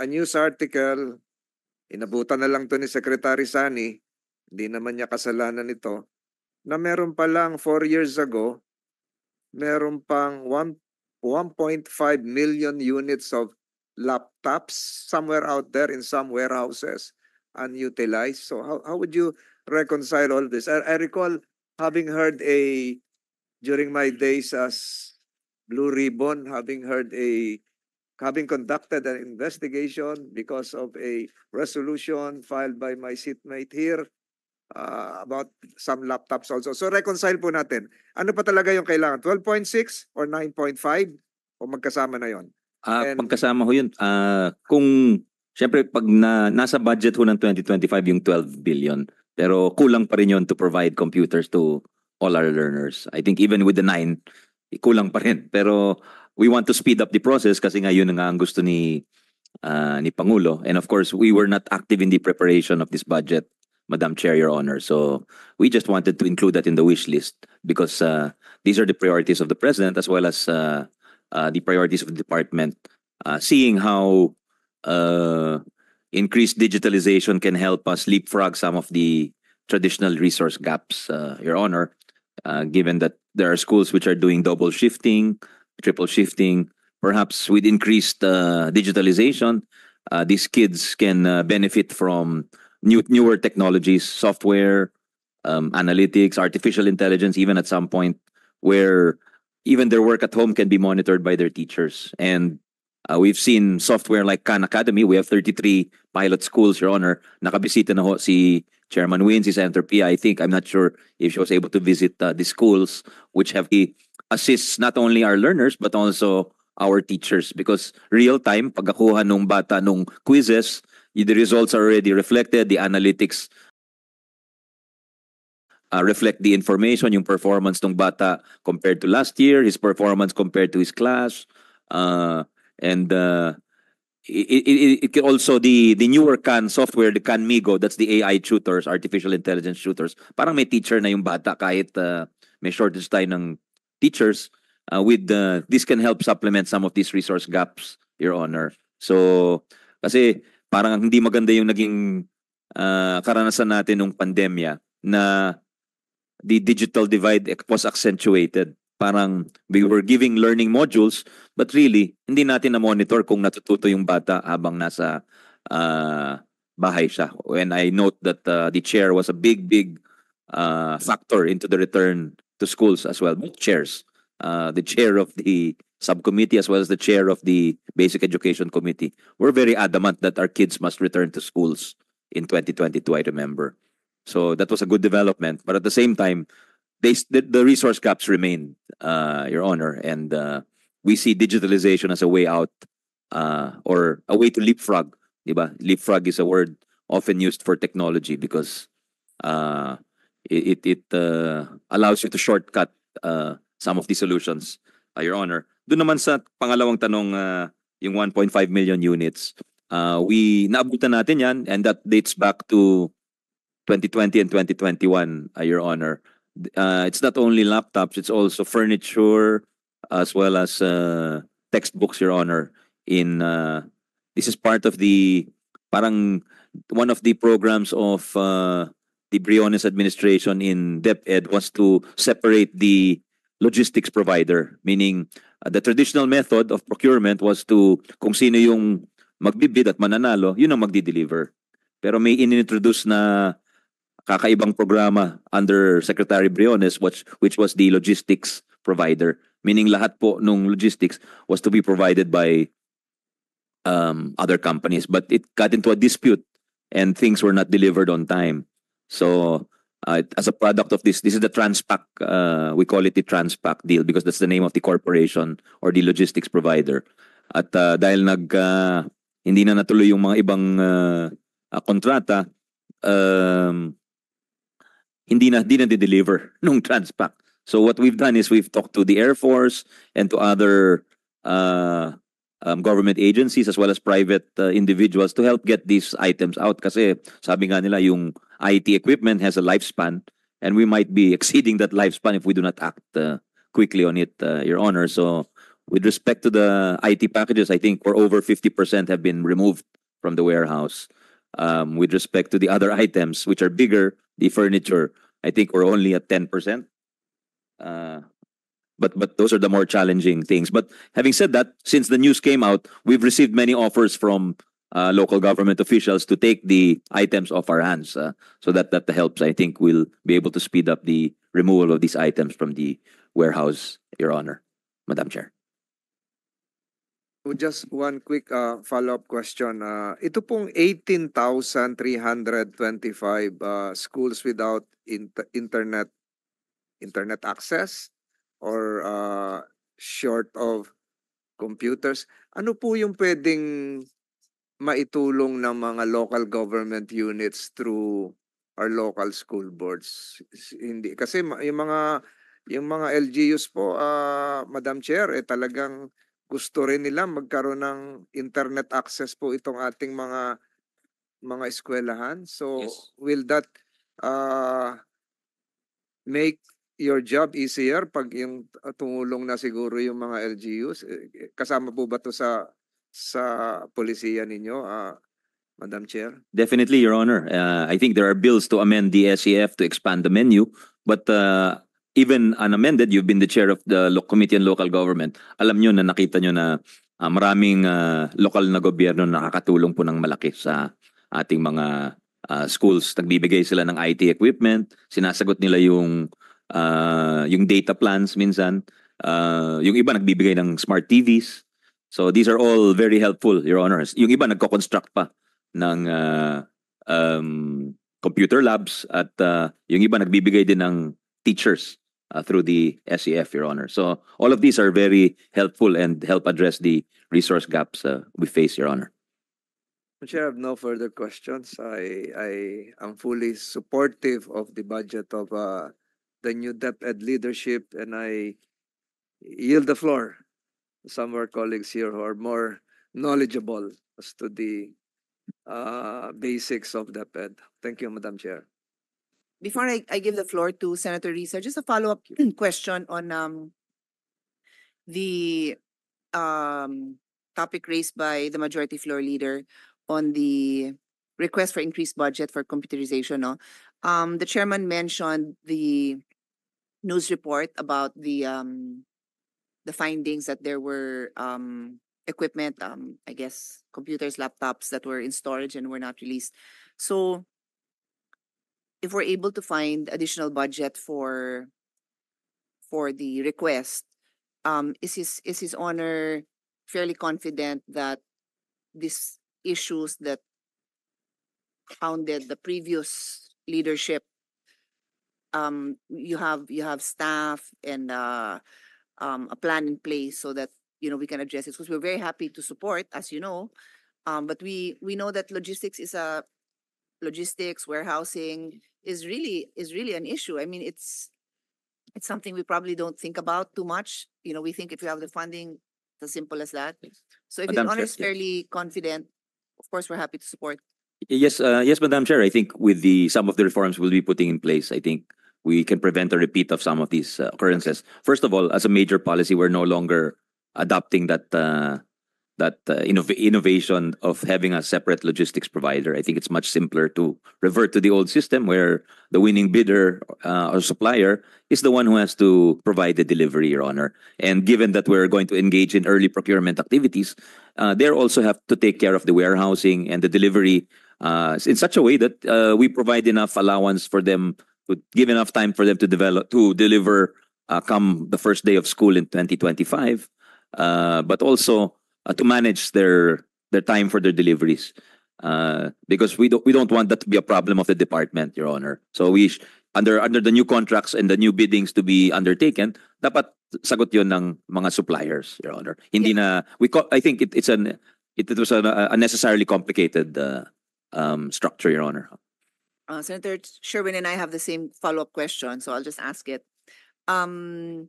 a news article, inabutan na lang to ni Secretary Sani, hindi naman niya kasalanan ito, na meron pa lang four years ago, meron pang one- 1.5 million units of laptops somewhere out there in some warehouses unutilized. So how, how would you reconcile all this? I, I recall having heard a, during my days as Blue Ribbon, having heard a, having conducted an investigation because of a resolution filed by my seatmate here uh, about some laptops also. So reconcile po natin. Ano pa talaga yung kailangan? 12.6 or 9.5? O magkasama na yon? Ah, And- pagkasama ho yun, ah, kung Siyempre, pag na, nasa budget ho ng 2025 yung 12 billion, pero kulang pa rin yun to provide computers to all our learners. I think even with the 9, kulang pa rin. Pero we want to speed up the process kasi nga yun nga ang gusto ni ah, ni Pangulo. And of course, we were not active in the preparation of this budget, Madam Chair, Your Honor. So we just wanted to include that in the wish list because uh, these are the priorities of the President as well as uh, uh, the priorities of the department. Uh, seeing how uh, increased digitalization can help us leapfrog some of the traditional resource gaps, uh, Your Honor, uh, given that there are schools which are doing double shifting, triple shifting. Perhaps with increased uh, digitalization, uh, these kids can uh, benefit from new newer technologies, software, um, analytics, artificial intelligence, even at some point where even their work at home can be monitored by their teachers. And uh, we've seen software like Khan Academy. We have 33 pilot schools, Your Honor. Nakabisita na ho si Chairman Win, si Senator Pia. I think, I'm not sure if she was able to visit uh, the schools which have assists not only our learners but also our teachers. Because real time pagkakuha nung bata nung quizzes the results are already reflected the analytics uh, reflect the information yung performance ng bata compared to last year his performance compared to his class uh, and uh, it, it, it can also the the newer Khan software the Khan Migo that's the AI tutors artificial intelligence tutors. Parang may teacher na yung bata kahit uh, may shortage tayo ng teachers uh, with the this can help supplement some of these resource gaps your honor. So kasi parang hindi maganda yung naging uh, karanasan natin nung pandemya na the digital divide was accentuated. Parang we were giving learning modules but really hindi natin na monitor kung natututo yung bata habang nasa uh, bahay siya. And I note that uh, the chair was a big big uh, factor into the return to schools as well. Both chairs uh, the chair of the subcommittee as well as the chair of the basic education committee were very adamant that our kids must return to schools in 2022 I remember. So that was a good development but at the same time they the, the resource gaps remain uh, your honor and uh, we see digitalization as a way out uh, or a way to leapfrog diba leapfrog is a word often used for technology because uh, it it, uh, allows you to shortcut uh, some of the solutions uh, your honor. Doon naman sa pangalawang tanong uh, yung 1.5 million units uh, we naabutan natin yan and that dates back to 2020 and 2021 uh, your honor. Uh, it's not only laptops it's also furniture as well as uh, textbooks your honor in uh, this is part of the parang one of the programs of uh, the Briones administration in DepEd was to separate the logistics provider meaning uh, the traditional method of procurement was to kung sino yung magbibid at mananalo yun ang magdi-deliver. Pero may inintroduce na kakaibang programa under Secretary Briones which which was the logistics provider meaning lahat po nung logistics was to be provided by um, other companies. But it got into a dispute and things were not delivered on time so uh, as a product of this this is the Transpac uh, we call it the Transpac deal because that's the name of the corporation or the logistics provider at uh, dahil nag uh, hindi na natuloy yung mga ibang uh, uh, kontrata um, hindi na hindi na deliver nung Transpac. So what we've done is we've talked to the Air Force and to other uh, um, government agencies as well as private uh, individuals to help get these items out kasi sabi nga nila yung IT equipment has a lifespan and we might be exceeding that lifespan if we do not act uh, quickly on it uh, your honor so with respect to the IT packages, I think we're over fifty percent have been removed from the warehouse. Um, with respect to the other items, which are bigger, the furniture, I think we're only at ten percent. Uh, but but those are the more challenging things. But having said that, since the news came out, we've received many offers from uh, local government officials to take the items off our hands. Uh, so that that helps. I think we'll be able to speed up the removal of these items from the warehouse, Your Honor, Madam Chair. Oh, Just one quick uh, follow-up question. Uh, ito pong 18,325 uh, schools without int- internet internet access or uh, short of computers. Ano po yung pwedeng maitulong ng mga local government units through our local school boards? Hindi kasi yung mga yung mga LGUs po, ah, Madam Chair, eh talagang gusto rin nila magkaroon ng internet access po itong ating mga mga eskwelahan. So Yes. will that uh, make your job easier pag yung uh, tumulong na siguro yung mga LGUs? Eh, eh, Kasama po ba to sa sa polisiya ninyo, ah, Madam Chair? Definitely, Your Honor. Uh, I think there are bills to amend the SEF to expand the menu, but uh, even unamended, you've been the chair of the Committee on Local Government. Alam nyo na nakita nyo na uh, maraming uh, lokal na gobyerno na nakakatulong po ng malaki sa ating mga uh, schools. Nagbibigay sila ng IT equipment, sinasagot nila yung uh, yung data plans minsan. Uh, yung iba nagbibigay ng smart TVs. So these are all very helpful, Your Honors. Yung iba nagko-construct pa ng uh, um, computer labs at uh, yung iba nagbibigay din ng teachers uh, through the SEF, Your Honor. So all of these are very helpful and help address the resource gaps uh, we face, Your Honor. Chair, I have no further questions. I I am fully supportive of the budget of uh, the new DepEd leadership and I yield the floor some of our colleagues here who are more knowledgeable as to the uh, basics of DepEd. Thank you, Madam Chair. Before I, I give the floor to Senator Risa, just a follow-up question on um the um topic raised by the majority floor leader on the request for increased budget for computerization, no? Um, the chairman mentioned the news report about the um the findings that there were um equipment, um, I guess, computers, laptops that were in storage and were not released. So if we're able to find additional budget for for the request, um, is his is his honor fairly confident that these issues that founded the previous leadership, um, you have you have staff and uh, um, a plan in place so that you know we can address it because we're very happy to support, as you know, um, but we we know that logistics is a logistics warehousing is really is really an issue. I mean, it's it's something we probably don't think about too much. You know, we think if you have the funding, it's as simple as that. So if Madam the honor Chair, is yes. fairly confident, of course, we're happy to support. Yes, uh, yes, Madam Chair. I think with the some of the reforms we'll be putting in place, I think we can prevent a repeat of some of these uh, occurrences. First of all, as a major policy, we're no longer adopting that uh, that uh, innov- innovation of having a separate logistics provider. I think it's much simpler to revert to the old system where the winning bidder uh, or supplier is the one who has to provide the delivery, Your Honor. And given that we're going to engage in early procurement activities, uh, they also have to take care of the warehousing and the delivery uh, in such a way that uh, we provide enough allowance for them to give enough time for them to develop to deliver uh, come the first day of school in 2025 uh, but also uh, to manage their their time for their deliveries uh, because we don't we don't want that to be a problem of the department your honor. So we under under the new contracts and the new biddings to be undertaken dapat sagot yon ng mga suppliers your honor. Hindi na we I think it, it's an it, it was a, a unnecessarily complicated uh, um, structure your honor Uh, Senator Sherwin and I have the same follow-up question, so I'll just ask it. Um,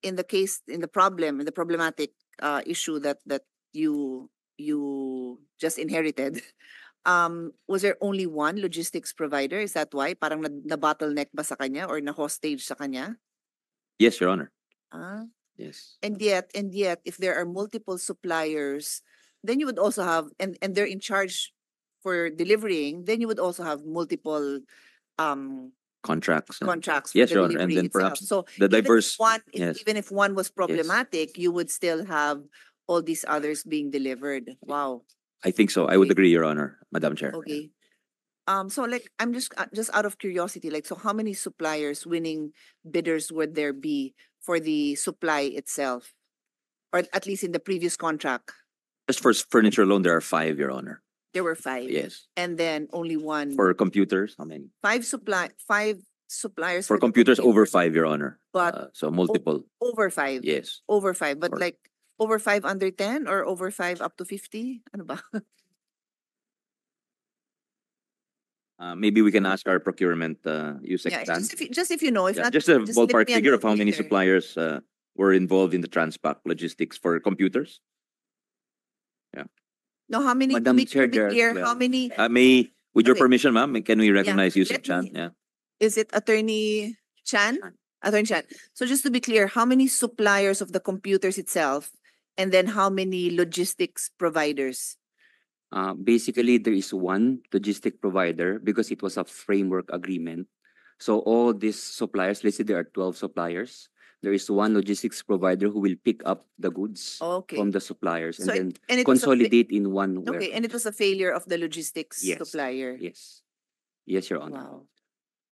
in the case, in the problem, in the problematic uh, issue that that you you just inherited, um, was there only one logistics provider? Is that why? Parang na, na bottleneck ba sa kanya or na hostage sa kanya? yes your honor Ah, Yes. And yet, and yet, if there are multiple suppliers, then you would also have, and, and they're in charge for delivering, then you would also have multiple um Contracts. contracts. Yes, Honor, and then itself. perhaps So The even if diverse, one, if- yes. even if one was problematic, you would still have all these others being delivered. Wow. I think so. I would Okay. agree, Your Honor, Madam Chair. Okay. Um, so like, I'm just, uh, just out of curiosity, like, so how many suppliers, winning bidders would there be for the supply itself? Or at least in the previous contract, Just for furniture alone, there are five, Your Honor. There were five. Yes. And then only one, For computers, how many? five supply, five suppliers. For the computers, over five, Your Honor. But Uh, So multiple, over five. yes. Over five, but Or- like, over five under ten or over five up to fifty? Ano ba? Uh, maybe we can ask our procurement, uh, use Yeah, just if, you- just if you know, if Yeah, not. just a just let ballpark figure of how many later. suppliers, uh, were involved in the Transpac logistics for computers. No, how many, to Madam be, to Chair, be there are clear, how many, Uh, may, with your Okay. permission, ma'am, can we recognize Yusuf let Chan? me- Yeah. is it Attorney Chan? Attorney Chan. So just to be clear, how many suppliers of the computers itself? And then how many logistics providers? Uh, basically, there is one logistic provider because it was a framework agreement. So all these suppliers, let's say there are twelve suppliers. There is one logistics provider who will pick up the goods Okay. from the suppliers and So it- then and it was a fa- consolidate in one Okay, warehouse. and it was a failure of the logistics Yes. supplier. Yes. Yes, Your Honor. Wow.